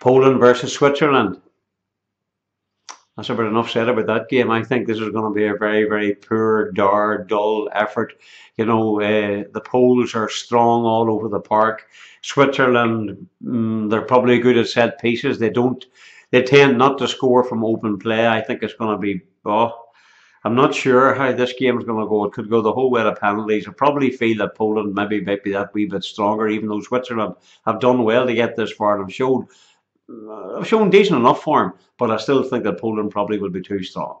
Poland versus Switzerland. That's about enough said about that game. I think this is going to be a very, very poor, dour, dull effort. You know, uh, the Poles are strong all over the park. Switzerland, mm, they're probably good at set pieces. They don't, they tend not to score from open play. I think it's going to be, oh, I'm not sure how this game is going to go. It could go the whole way to penalties. I probably feel that Poland maybe might be that wee bit stronger, even though Switzerland have done well to get this far and have showed, have shown decent enough form. But I still think that Poland probably will be too strong.